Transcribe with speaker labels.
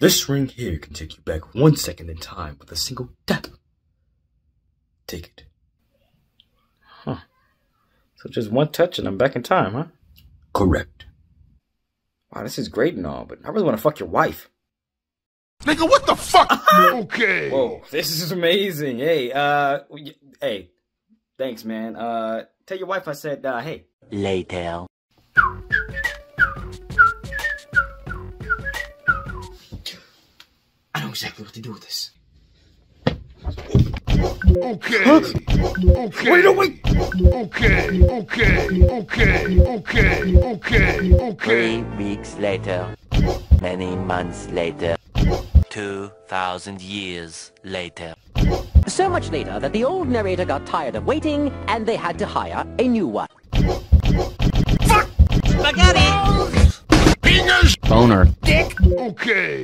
Speaker 1: This ring here can take you back one second in time with a single tap. Take it.
Speaker 2: Huh. So just one touch and I'm back in time, huh?
Speaker 1: Correct.
Speaker 2: Wow, this is great and all, but I really want to fuck your wife.
Speaker 3: Nigga, what the fuck? okay.
Speaker 2: Whoa, this is amazing. Hey, uh, y- hey, thanks, man. Uh, tell your wife I said, uh, hey.
Speaker 4: Later.
Speaker 1: Know exactly what to do with this.
Speaker 3: Okay. Okay.
Speaker 1: Wait, no, wait!
Speaker 3: Okay. Okay. Okay. Okay. Okay. Okay.
Speaker 4: Three weeks later. Many months later. Two thousand years later.
Speaker 5: So much later that the old narrator got tired of waiting and they had to hire a new one.
Speaker 3: Fingers.
Speaker 5: Boner. Dick!
Speaker 3: Okay.